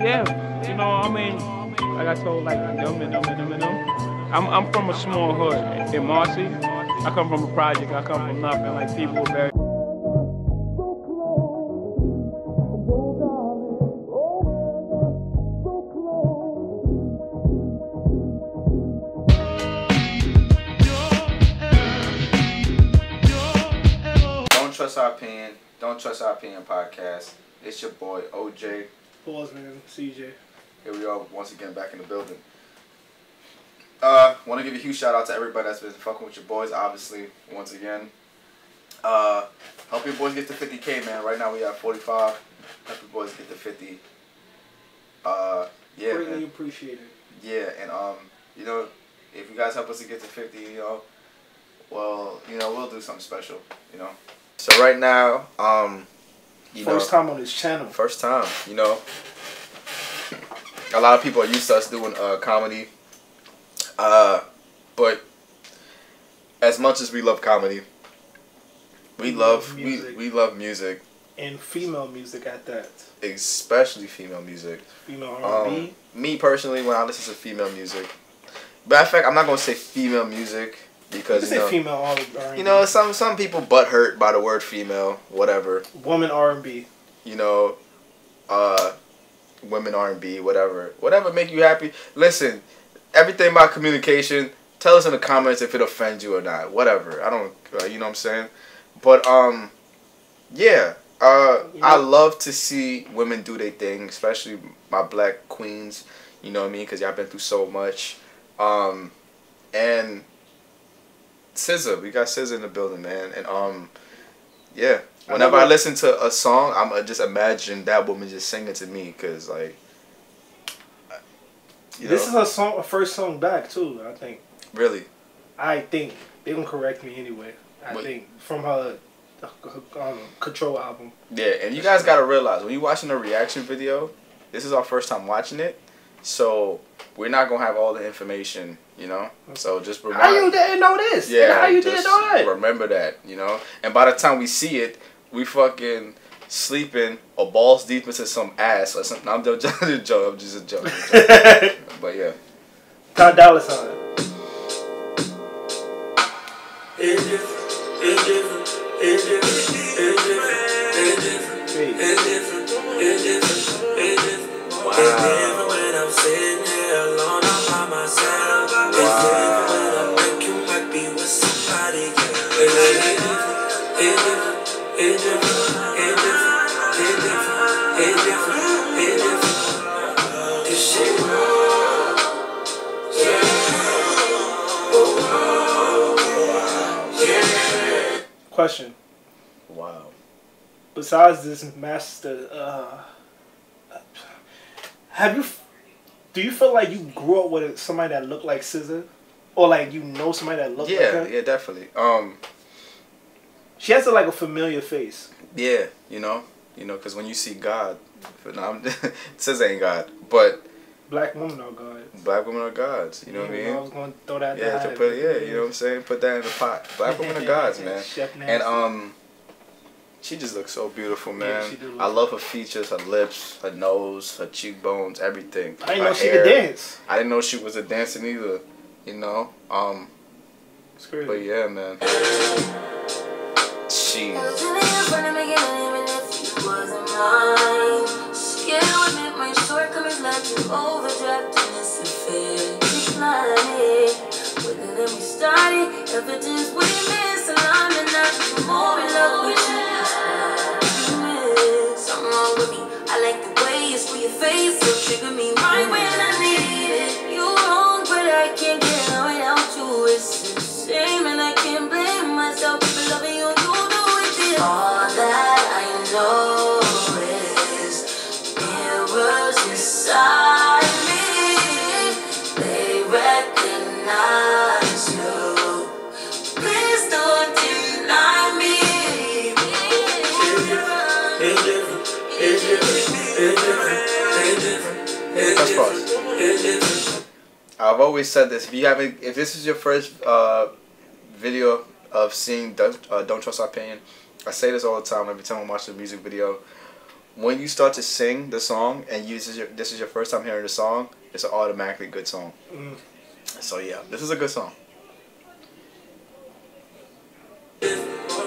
Yeah, you know, I mean, like I told like them and them and them and them. I'm I'm from a small hood in Marcy. I come from a project. I come from nothing. Like people were very. Don't trust our opinion. Don't trust our opinion podcast. It's your boy OJ. Pause, man. CJ. Here we are once again back in the building. Uh, want to give a huge shout out to everybody that's been fucking with your boys. Obviously, once again. Uh, help your boys get to 50k, man. Right now we have 45. Help your boys get to 50. Uh, yeah, Greatly man. appreciated. Yeah, and um, you know, if you guys help us to get to 50, you know, well, you know, we'll do something special, you know. So right now, um, you First know, time on this channel. First time, you know. A lot of people are used to us doing uh, comedy. Uh, but as much as we love comedy, we We love love we, music. we love music, And female music at that. especially female music. Female Um, R&B. me personally, when I listen to female music, matter of fact, I'm not gonna say female music because you know, female R&B. you know some some people butt hurt by the word female, whatever. Woman R&B. you know, uh, women R and B, whatever, whatever make you happy. Listen, everything about communication. Tell us in the comments if it offends you or not. Whatever. I don't. Uh, you know what I'm saying? But um, yeah. Uh, I love to see women do their thing, especially my black queens. You know what I mean? Because y'all been through so much. Um, and SZA, we got SZA in the building, man. And um, yeah. Whenever I never- listen to a song, I'm uh, just imagine that woman just singing to me, cause like, you This is a song, a first song back too. I think. really. I think they gonna correct me anyway. I What? think from her, her um, Control album. Yeah, and you guys gotta realize when you watching the reaction video, this is our first time watching it, so we're not gonna have all the information, you know. So just remind. How you didn't know this? And Yeah, how you didn't know that? Remember that, you know. And by the time we see it, we fucking sleeping or balls deep into some ass or something. I'm just a joke. I'm just a joke. but yeah. Ty Dolla Sign. It's different, it's different, it's different, it's different, it's different, it's different, it's different, it's different. It's different when I'm sitting here alone all by myself. It's different when I'm thinking might be with somebody else. It's different, it's different, it's different, it's different, it's different, it's different, it's different. This shit Question. Wow. Besides this master, uh, have you? Do you feel like you grew up with somebody that looked like SZA, or like you know somebody that looked Yeah, like her? yeah, yeah, definitely. Um, She has a, like a familiar face. yeah, you know, you know, because when you see God, no, I'm, it says ain't God, but Black woman or God. black women are gods. You know what I mean? I was gonna throw that. Yeah, to put yeah, you know what I'm saying. Put that in the pot. Black women are gods, man. And um, she just looks so beautiful, Yeah, man. she do look- I love her features, her lips, her nose, her cheekbones, everything. I didn't Her know she hair. could dance. I didn't know she was a dancer either. You know. Um, It's crazy. but yeah, man. She. Evidence we miss, and I'm in that more in love with you. Something wrong with me. I like the way you see your face, so trigger me right when I need I've always said this. If you haven't, if this is your first uh, video of seeing Don't, uh, Don't Trust Our Opinion, I say this all the time. Every time I watch a music video, when you start to sing the song and you, this is your this is your first time hearing the song, it's an automatically good song. Mm. So yeah, this is a good song.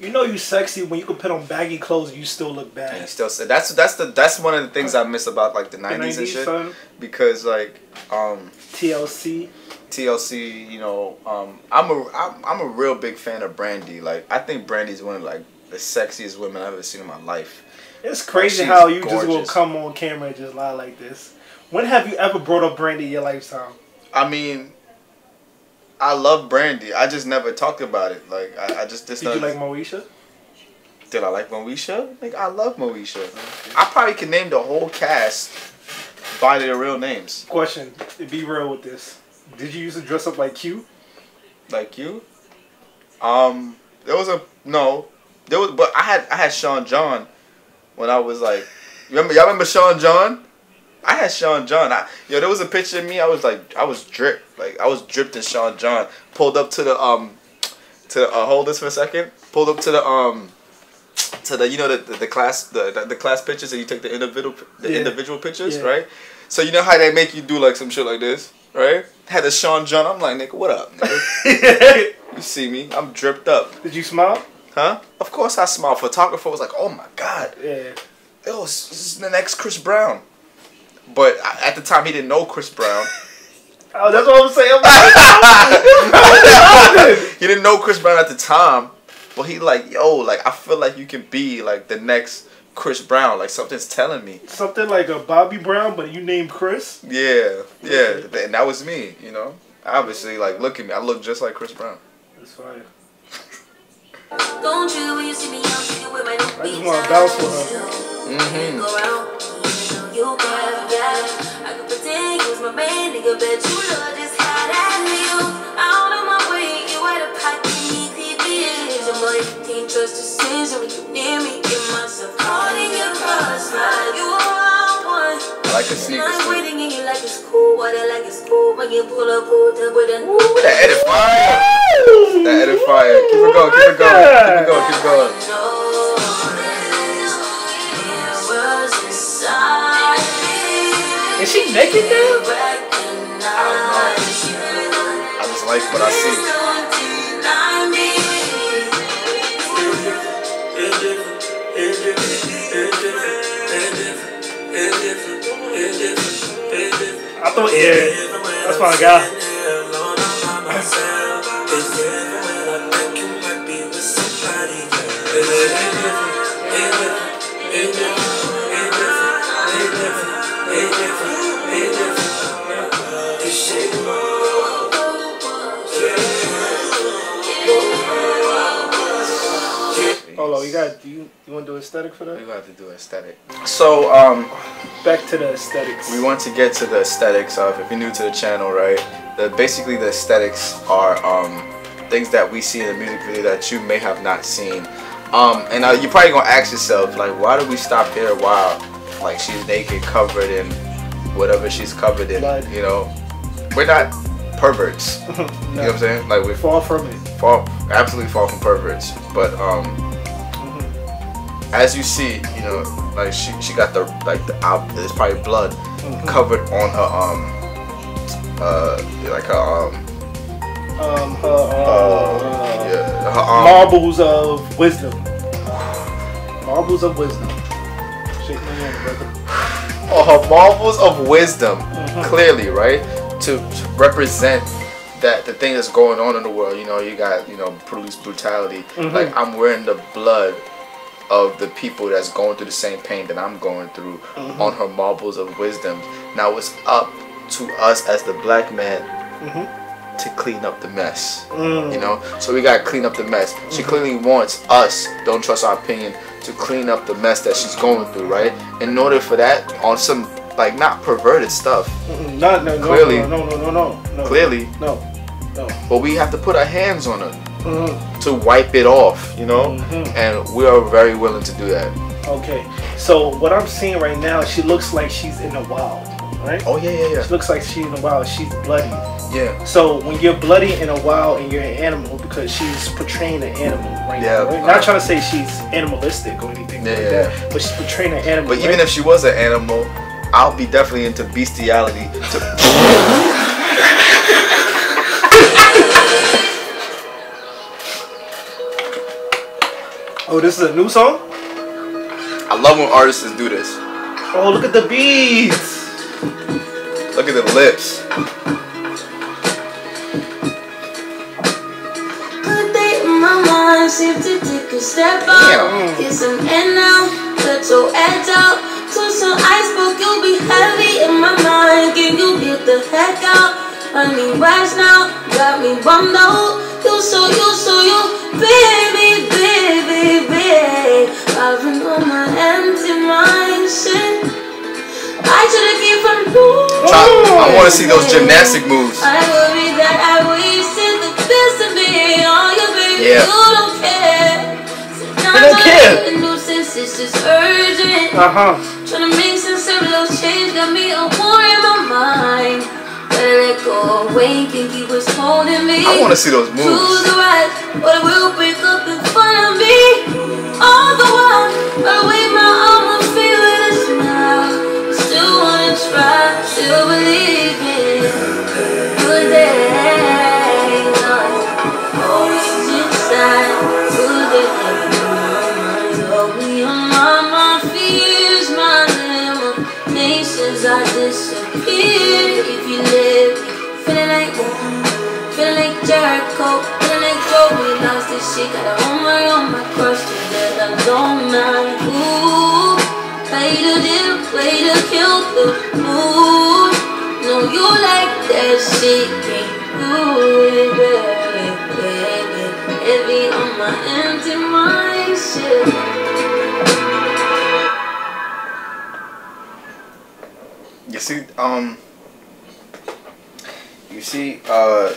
You know you sexy when you can put on baggy clothes and you still look and bad. he still said that's that's the that's one of the things I miss about like the nineties and shit son, because like um TLC. TLC, you know, um, I'm a I'm, I'm a real big fan of Brandy. Like I think Brandy's one of like the sexiest women I've ever seen in my life. It's crazy She's how you just gonna come on camera and just lie like this. When have you ever brought up Brandy in your lifetime? I mean, I love Brandy. I just never talked about it. Like I, I just this Did you like Moesha? did I like Moesha? Like I love Moesha. I probably could name the whole cast by their real names. Question: Be real with this. Did you used to dress up like you? Like you. Um, there was a no. There was, but I had I had Sean John when I was like, remember y'all remember Sean John? I had Sean John. I, yo, there was a picture of me. I was like, I was dripped. Like I was dripped in Sean John. Pulled up to the um, to the, uh, hold this for a second. Pulled up to the um, to the you know the the, the class the, the the class pictures and you take the individual the Yeah. individual pictures Yeah. right. So you know how they make you do like some shit like this, right? Had the Sean John. I'm like, nigga, what up? Nigga? You see me? I'm dripped up. Did you smile? Huh? Of course I smiled. Photographer was like, oh my god, Yeah. oh, this is the next Chris Brown. But at the time, he didn't know Chris Brown. Oh, that's what I'm saying. I'm like, he didn't know Chris Brown at the time. But he like, yo, like I feel like you can be like the next Chris Brown. Like something's telling me. Something like a Bobby Brown, but you named Chris. Yeah, yeah, and that was me. You know, obviously, like look at me. I look just like Chris Brown. That's fine. Don't you when you see me, I'm with my I just wanna bounce with her. Mhm. Go you got, yeah. I could pretend you was my man, nigga, bet you love just how that you. Out of my way, you out of pocket, need PBS. Your boy can't trust decision when you near me. Get myself caught in your crossfire. You are one. I like the sneakers I'm waiting and you like it's cool, what like is cool. When you pull up, pull up with a new. That edit fire. That edit fire. Keep it going. Keep it going. Keep it going. Keep it going. Is she naked there? I just like what I see. I thought, yeah, that's my guy. Hold on, you got, do you, you want to do aesthetic for We're that? gonna have to do aesthetic. So, um, Back to the aesthetics. we want to get to the aesthetics of if you're new to the channel, right? The basically the aesthetics are um things that we see in the music video that you may have not seen. Um, and uh, you're probably gonna ask yourself like, why do we stop here while like she's naked, covered in whatever she's covered in? Blood. You know, we're not perverts. You know what I'm saying? Like we're Far from it. far absolutely far from perverts but um as you see you know like she she got the like the out there's probably blood covered on her um uh like her um Um, her, uh, uh, yeah her arm Marbles of wisdom. Marbles of wisdom. Shake my hand, brother. oh, her marvels of wisdom clearly right to, to represent that the thing that's going on in the world you know you got you know police brutality like i'm wearing the blood of the people that's going through the same pain that i'm going through mm-hmm. on her marbles of wisdom now it's up to us as the black man mm-hmm. to clean up the mess. Mm. You know, so we gotta clean up the mess. She mm-hmm. clearly wants us, don't trust our opinion, to clean up the mess that she's going through, right? In order for that, on some like not perverted stuff, Mm-mm. No, no, no, Clearly. no, no, no, no, no, no. clearly, No, no. but we have to put our hands on her Mhm. to wipe it off, you know, Mhm. and we are very willing to do that. Okay. So what I'm seeing right now, she looks like she's in the wild, right? Oh yeah, yeah, She looks like she's in the wild. She's bloody. yeah, yeah. So when you're bloody in a wild and you're an animal, because she's portraying an animal right Yeah, now. Right? Not trying to say she's animalistic or anything Yeah, like yeah, that, but she's portraying an animal. But even if she was an animal, I'll be definitely into bestiality. To oh, this is a new song. I love when artists do this. Oh, look at the beats. Look at the lips. Good day in my mind, seem to take a step out. Damn. Get some air now, let your edge out. To some iceberg, you'll be heavy in my mind. Can you get the heck out? I need rest now, got me bummed out. You so, you so, you, baby, baby, on my empty mind, shit. I should've keep from you. Try, I want to see those gymnastic moves. I worry that I wasted the best of me on you, baby. Yeah. You don't care. Sometimes don't care. I need a nuisance, it's just urgent. Uh huh. Trying to make sense of those change got me a war in my mind. Better let go away, can keep what's holding me. I want to see those To moves. the right, but it will break up like Joe, we lost this shit. Got a on my I don't mind. Ooh, way to dip, way to kill the mood. No, you like that shit, can't do it, baby, baby. Heavy on my empty mind, shit. You see, um, you see, uh,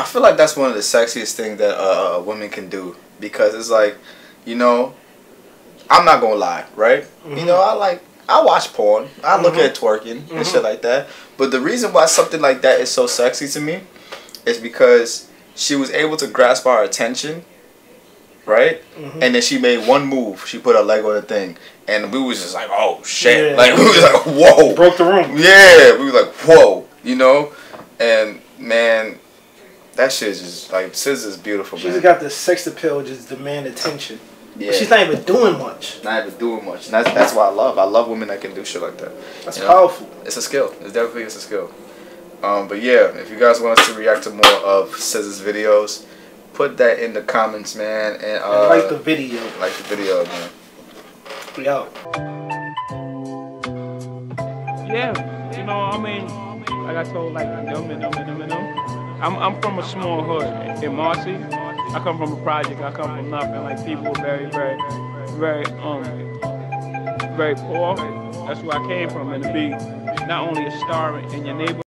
I feel like that's one of the sexiest things that uh, uh a woman can do because it's like, you know, I'm not gonna lie, right? You know, I like I watch porn, I look mm-hmm. at twerking and mm-hmm. shit like that. But the reason why something like that is so sexy to me is because she was able to grasp our attention, right? Mm-hmm. And then she made one move. She put her leg on the thing, and we was just like, "Oh shit!" Yeah. Like we was like, "Whoa!" Broke the room. Yeah, we were like, "Whoa!" You know, and man, that shit is just like Sis is beautiful, She's man. got the sex appeal, just demand attention. yeah, But she's not even doing much. not even doing much. And that's that's why I love. I love women that can do shit like that. That's You know? powerful. It's a skill. It's definitely it's a skill. Um, but yeah, if you guys want us to react to more of SZA's videos, put that in the comments, man, and And uh, like the video. like the video, man. We out. Yeah, you know, I mean, like I told like them and them and them and them. I'm I'm from a small hood in Marcy. I come from a project. I come from nothing. Like people were very, very, very um very poor. That's where I came from. And to be not only a star in your neighborhood.